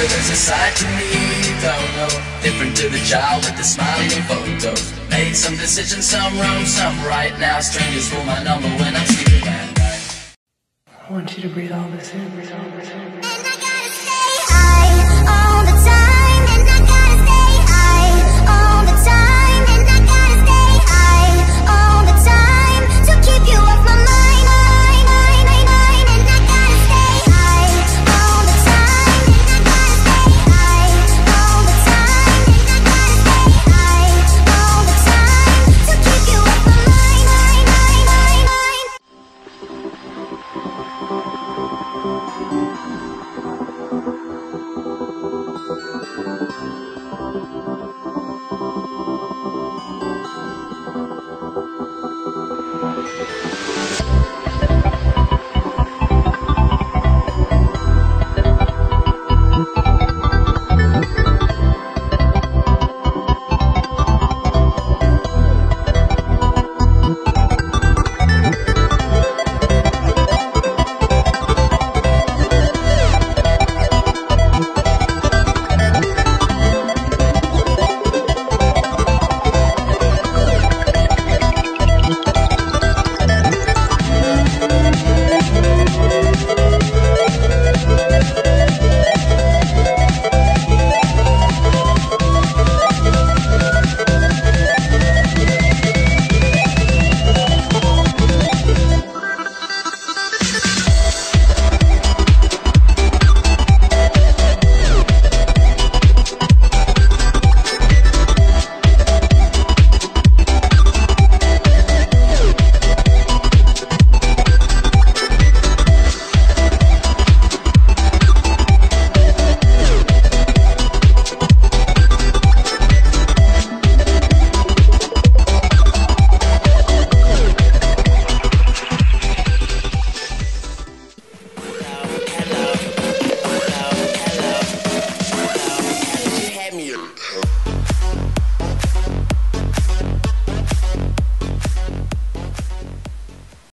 but there's a side to me you don't know. Different to the child with the smiling photos. Made some decisions, some wrong, some right. Now strangers call my number when I'm sleeping at night. I want you to breathe all this in, breathe all this in. Thank you.